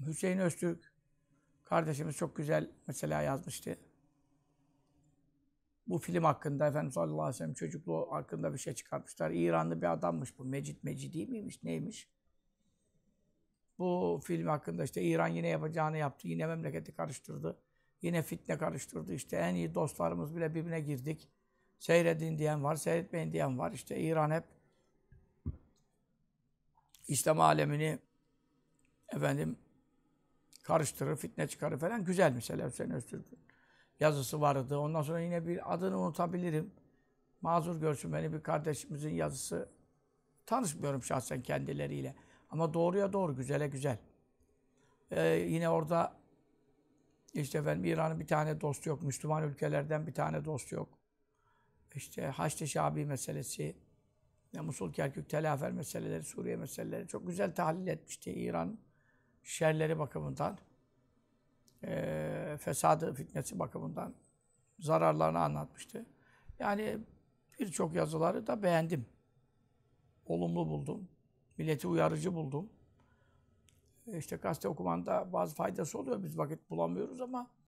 Hüseyin Öztürk kardeşimiz çok güzel mesela yazmıştı. Bu film hakkında Efendimiz sallallahu aleyhi ve sellem çocukluğu hakkında bir şey çıkartmışlar. İranlı bir adammış bu. Mecit Mecidi miymiş? Neymiş? Bu film hakkında işte İran yine yapacağını yaptı. Yine memleketi karıştırdı. Yine fitne karıştırdı. İşte en iyi dostlarımız bile birbirine girdik. Seyredin diyen var, seyretmeyin diyen var. İşte İran hep İslam alemini efendim karıştırır, fitne çıkarır falan. Güzel mesela Hüseyin Öztürk'ün yazısı vardı. Ondan sonra yine bir adını unutabilirim. Mazur görsün beni bir kardeşimizin yazısı. Tanışmıyorum şahsen kendileriyle. Ama doğruya doğru, güzele güzel. Ee, yine orada işte efendim İran'ın bir tane dostu yok. Müslüman ülkelerden bir tane dost yok. İşte Haçlı Şabi meselesi, Musul Kerkük Telafer meseleleri, Suriye meseleleri çok güzel tahlil etmişti İran şerleri bakımından. Ee, fesadı, fitnesi bakımından zararlarını anlatmıştı. Yani birçok yazıları da beğendim. Olumlu buldum. Milleti uyarıcı buldum. İşte gazete okumanda bazı faydası oluyor. Biz vakit bulamıyoruz ama